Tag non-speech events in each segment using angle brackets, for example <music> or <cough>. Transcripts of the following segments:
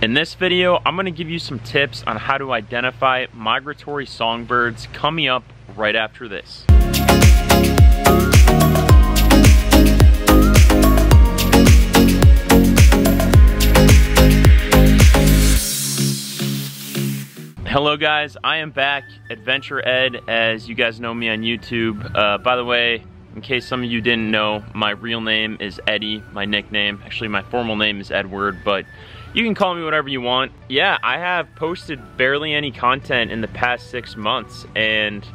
In this video, I'm gonna give you some tips on how to identify migratory songbirds coming up right after this. Hello guys, I am back, Adventure Ed, as you guys know me on YouTube. Uh, by the way, in case some of you didn't know, my real name is Eddie, my nickname. Actually, my formal name is Edward, but you can call me whatever you want. Yeah, I have posted barely any content in the past six months, and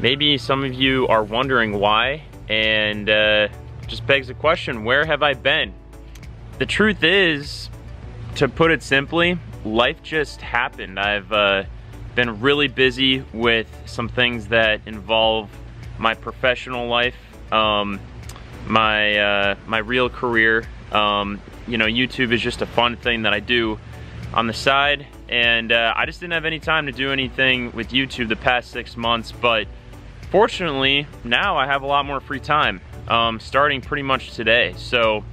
maybe some of you are wondering why, and uh, just begs the question, where have I been? The truth is, to put it simply, life just happened. I've uh, been really busy with some things that involve my professional life, um, my uh, my real career, um, you know, YouTube is just a fun thing that I do on the side. And uh, I just didn't have any time to do anything with YouTube the past six months. But fortunately, now I have a lot more free time, um, starting pretty much today. So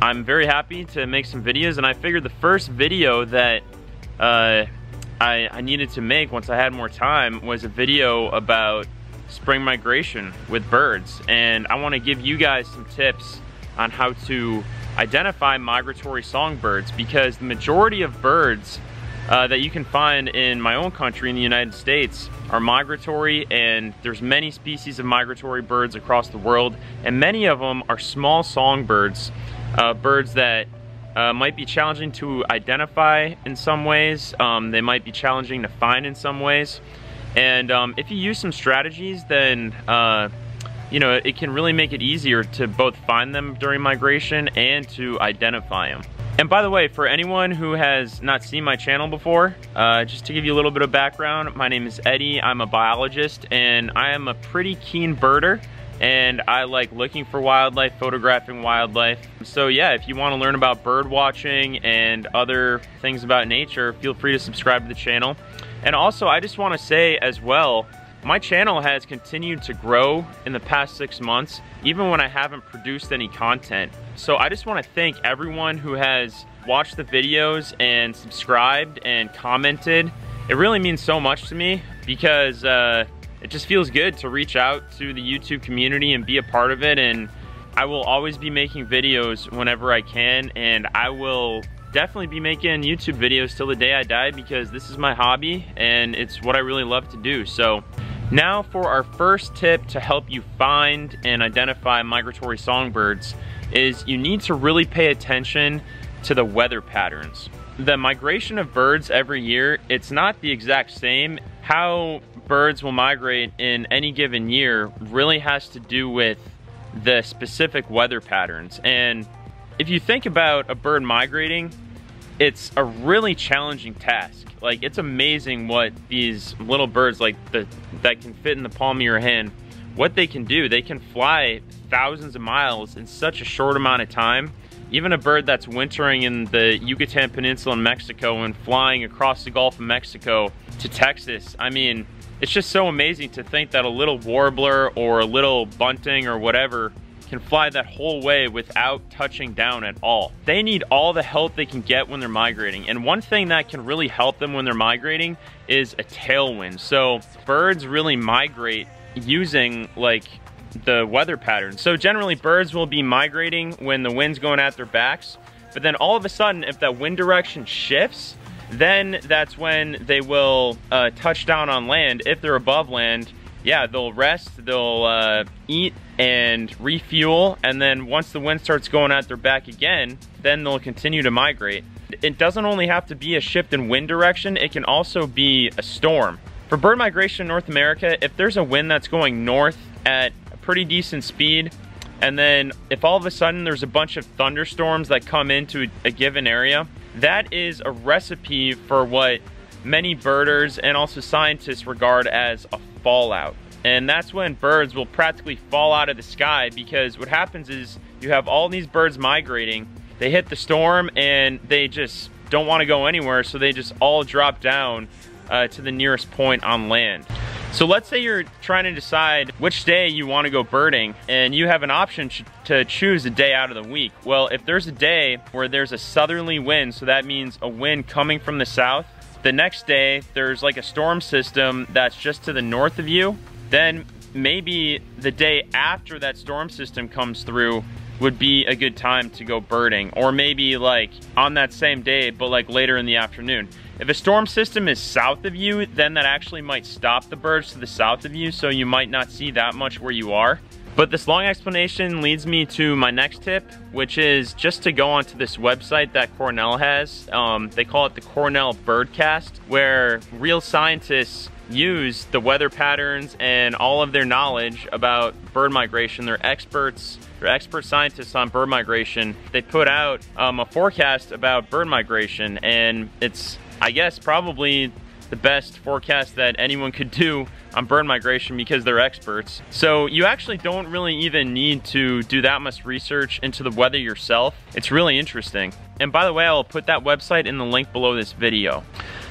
I'm very happy to make some videos. And I figured the first video that uh, I, I needed to make once I had more time was a video about spring migration with birds. And I wanna give you guys some tips on how to identify migratory songbirds because the majority of birds uh, that you can find in my own country in the United States are migratory and there's many species of migratory birds across the world and many of them are small songbirds, uh, birds that uh, might be challenging to identify in some ways, um, they might be challenging to find in some ways and um, if you use some strategies then uh, you know, it can really make it easier to both find them during migration and to identify them. And by the way, for anyone who has not seen my channel before, uh, just to give you a little bit of background, my name is Eddie, I'm a biologist, and I am a pretty keen birder, and I like looking for wildlife, photographing wildlife. So yeah, if you wanna learn about bird watching and other things about nature, feel free to subscribe to the channel. And also, I just wanna say as well, my channel has continued to grow in the past six months, even when I haven't produced any content. So I just wanna thank everyone who has watched the videos and subscribed and commented. It really means so much to me because uh, it just feels good to reach out to the YouTube community and be a part of it. And I will always be making videos whenever I can and I will definitely be making YouTube videos till the day I die because this is my hobby and it's what I really love to do. So now for our first tip to help you find and identify migratory songbirds is you need to really pay attention to the weather patterns. The migration of birds every year, it's not the exact same. How birds will migrate in any given year really has to do with the specific weather patterns. And if you think about a bird migrating, it's a really challenging task. Like it's amazing what these little birds like the that can fit in the palm of your hand, what they can do. They can fly thousands of miles in such a short amount of time. Even a bird that's wintering in the Yucatan Peninsula in Mexico and flying across the Gulf of Mexico to Texas. I mean, it's just so amazing to think that a little warbler or a little bunting or whatever can fly that whole way without touching down at all. They need all the help they can get when they're migrating. And one thing that can really help them when they're migrating is a tailwind. So birds really migrate using like the weather pattern. So generally birds will be migrating when the wind's going at their backs. But then all of a sudden, if that wind direction shifts, then that's when they will uh, touch down on land if they're above land yeah, they'll rest, they'll uh, eat and refuel, and then once the wind starts going at their back again, then they'll continue to migrate. It doesn't only have to be a shift in wind direction, it can also be a storm. For bird migration in North America, if there's a wind that's going north at a pretty decent speed, and then if all of a sudden there's a bunch of thunderstorms that come into a given area, that is a recipe for what many birders and also scientists regard as a fallout. And that's when birds will practically fall out of the sky because what happens is you have all these birds migrating, they hit the storm and they just don't want to go anywhere, so they just all drop down uh, to the nearest point on land. So let's say you're trying to decide which day you want to go birding and you have an option to choose a day out of the week. Well, if there's a day where there's a southerly wind, so that means a wind coming from the south, the next day there's like a storm system that's just to the north of you, then maybe the day after that storm system comes through, would be a good time to go birding or maybe like on that same day but like later in the afternoon. If a storm system is south of you then that actually might stop the birds to the south of you so you might not see that much where you are. But this long explanation leads me to my next tip, which is just to go onto this website that Cornell has. Um, they call it the Cornell Birdcast, where real scientists use the weather patterns and all of their knowledge about bird migration. They're experts, they're expert scientists on bird migration. They put out um, a forecast about bird migration and it's, I guess, probably the best forecast that anyone could do on bird migration because they're experts. So you actually don't really even need to do that much research into the weather yourself. It's really interesting. And by the way, I'll put that website in the link below this video.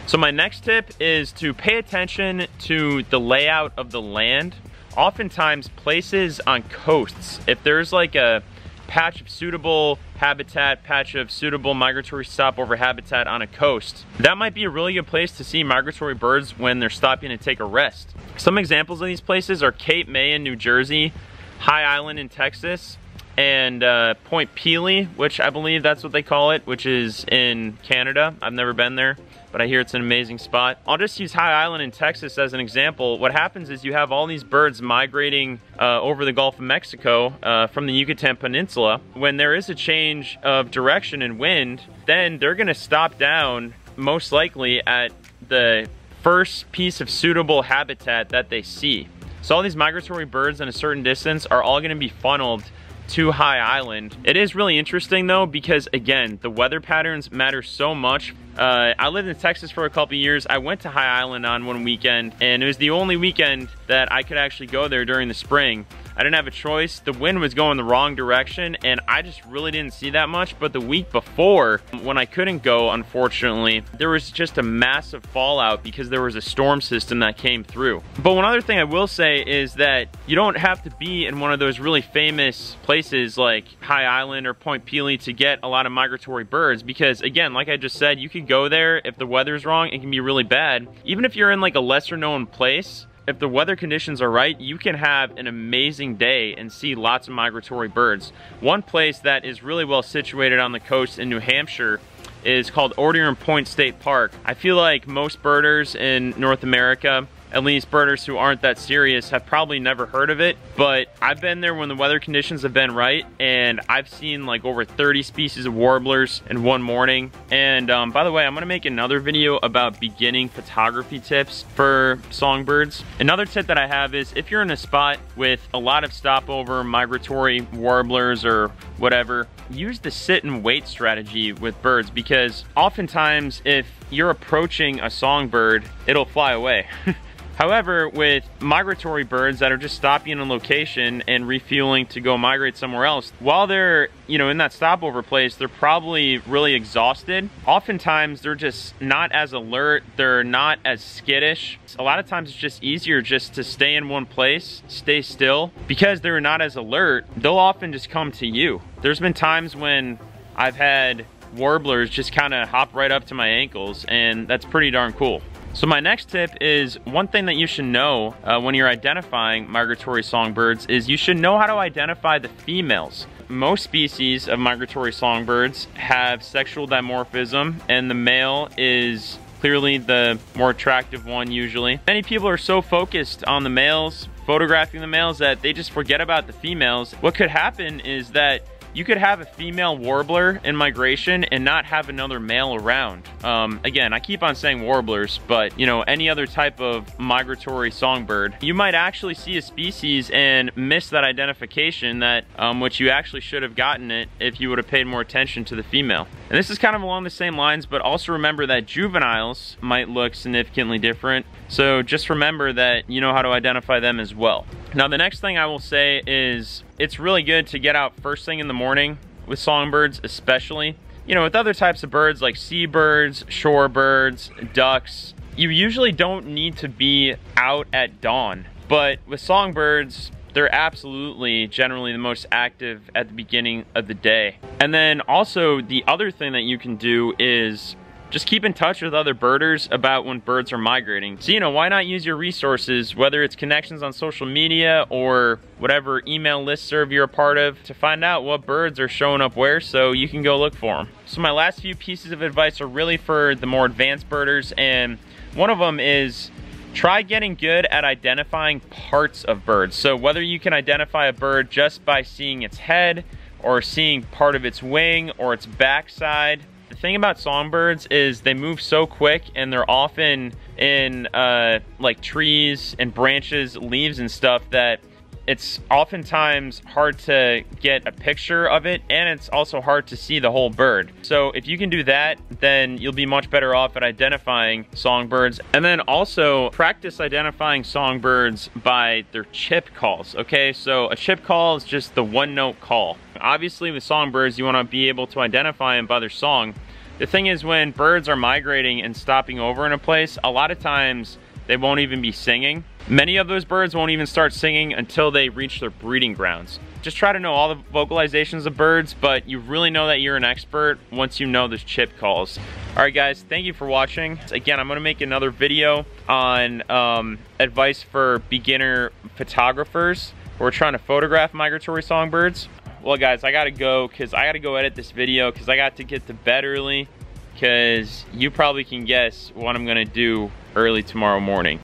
So my next tip is to pay attention to the layout of the land. Oftentimes places on coasts, if there's like a patch of suitable habitat, patch of suitable migratory stopover habitat on a coast, that might be a really good place to see migratory birds when they're stopping to take a rest. Some examples of these places are Cape May in New Jersey, High Island in Texas, and uh, Point Pelee, which I believe that's what they call it, which is in Canada. I've never been there but I hear it's an amazing spot. I'll just use High Island in Texas as an example. What happens is you have all these birds migrating uh, over the Gulf of Mexico uh, from the Yucatan Peninsula. When there is a change of direction and wind, then they're gonna stop down most likely at the first piece of suitable habitat that they see. So all these migratory birds in a certain distance are all gonna be funneled to High Island. It is really interesting though because again, the weather patterns matter so much. Uh, I lived in Texas for a couple years. I went to High Island on one weekend and it was the only weekend that I could actually go there during the spring. I didn't have a choice. The wind was going the wrong direction and I just really didn't see that much. But the week before, when I couldn't go, unfortunately, there was just a massive fallout because there was a storm system that came through. But one other thing I will say is that you don't have to be in one of those really famous places like High Island or Point Pelee to get a lot of migratory birds because again, like I just said, you could go there if the weather's wrong, it can be really bad. Even if you're in like a lesser known place, if the weather conditions are right, you can have an amazing day and see lots of migratory birds. One place that is really well situated on the coast in New Hampshire is called Orderington Point State Park. I feel like most birders in North America at least birders who aren't that serious have probably never heard of it, but I've been there when the weather conditions have been right, and I've seen like over 30 species of warblers in one morning. And um, by the way, I'm gonna make another video about beginning photography tips for songbirds. Another tip that I have is if you're in a spot with a lot of stopover migratory warblers or whatever, use the sit and wait strategy with birds because oftentimes if you're approaching a songbird, it'll fly away. <laughs> However, with migratory birds that are just stopping in a location and refueling to go migrate somewhere else, while they're, you know, in that stopover place, they're probably really exhausted. Oftentimes, they're just not as alert, they're not as skittish. A lot of times it's just easier just to stay in one place, stay still. Because they're not as alert, they'll often just come to you. There's been times when I've had warblers just kind of hop right up to my ankles and that's pretty darn cool. So my next tip is one thing that you should know uh, when you're identifying migratory songbirds is you should know how to identify the females. Most species of migratory songbirds have sexual dimorphism and the male is clearly the more attractive one usually. Many people are so focused on the males, photographing the males that they just forget about the females. What could happen is that you could have a female warbler in migration and not have another male around. Um, again, I keep on saying warblers, but you know, any other type of migratory songbird, you might actually see a species and miss that identification that um, which you actually should have gotten it if you would have paid more attention to the female. And this is kind of along the same lines, but also remember that juveniles might look significantly different. So just remember that you know how to identify them as well. Now the next thing I will say is it's really good to get out first thing in the morning with songbirds especially. You know, with other types of birds like seabirds, shorebirds, ducks, you usually don't need to be out at dawn. But with songbirds, they're absolutely generally the most active at the beginning of the day. And then also the other thing that you can do is just keep in touch with other birders about when birds are migrating. So, you know, why not use your resources, whether it's connections on social media or whatever email list serve you're a part of, to find out what birds are showing up where so you can go look for them. So my last few pieces of advice are really for the more advanced birders, and one of them is try getting good at identifying parts of birds. So whether you can identify a bird just by seeing its head, or seeing part of its wing, or its backside, the thing about songbirds is they move so quick and they're often in uh, like trees and branches, leaves and stuff that it's oftentimes hard to get a picture of it and it's also hard to see the whole bird. So if you can do that, then you'll be much better off at identifying songbirds. And then also practice identifying songbirds by their chip calls, okay? So a chip call is just the one note call. Obviously with songbirds, you wanna be able to identify them by their song. The thing is when birds are migrating and stopping over in a place, a lot of times they won't even be singing. Many of those birds won't even start singing until they reach their breeding grounds. Just try to know all the vocalizations of birds, but you really know that you're an expert once you know those chip calls. All right guys, thank you for watching. Again, I'm gonna make another video on um, advice for beginner photographers who are trying to photograph migratory songbirds. Well guys, I gotta go because I gotta go edit this video because I got to get to bed early because you probably can guess what I'm gonna do early tomorrow morning.